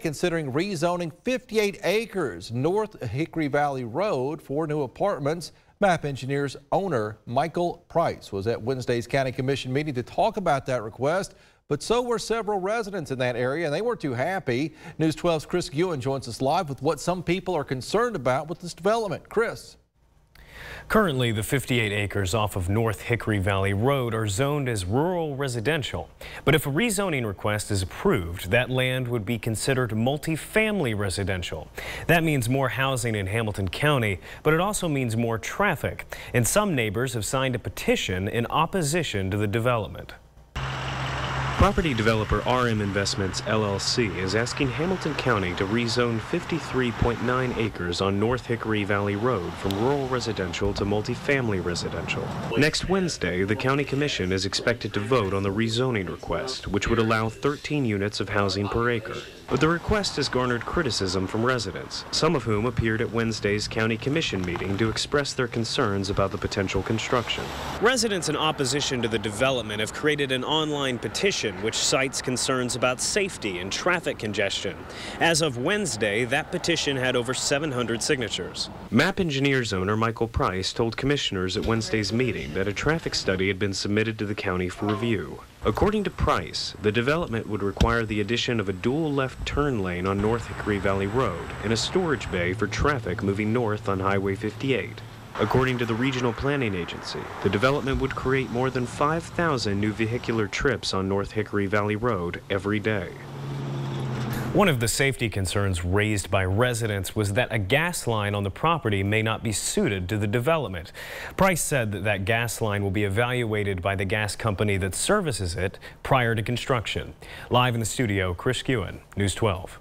considering rezoning 58 acres north Hickory Valley Road for new apartments. Map Engineers owner Michael Price was at Wednesday's County Commission meeting to talk about that request, but so were several residents in that area, and they weren't too happy. News 12's Chris Guin joins us live with what some people are concerned about with this development. Chris. Currently, the 58 acres off of North Hickory Valley Road are zoned as rural residential. But if a rezoning request is approved, that land would be considered multifamily residential. That means more housing in Hamilton County, but it also means more traffic. And some neighbors have signed a petition in opposition to the development. Property developer RM Investments LLC is asking Hamilton County to rezone 53.9 acres on North Hickory Valley Road from rural residential to multifamily residential. Next Wednesday, the County Commission is expected to vote on the rezoning request, which would allow 13 units of housing per acre. But the request has garnered criticism from residents, some of whom appeared at Wednesday's County Commission meeting to express their concerns about the potential construction. Residents in opposition to the development have created an online petition which cites concerns about safety and traffic congestion. As of Wednesday, that petition had over 700 signatures. Map Engineers owner Michael Price told commissioners at Wednesday's meeting that a traffic study had been submitted to the county for review. According to Price, the development would require the addition of a dual left turn lane on North Hickory Valley Road and a storage bay for traffic moving north on Highway 58. According to the Regional Planning Agency, the development would create more than 5,000 new vehicular trips on North Hickory Valley Road every day. One of the safety concerns raised by residents was that a gas line on the property may not be suited to the development. Price said that that gas line will be evaluated by the gas company that services it prior to construction. Live in the studio, Chris Guin, News 12.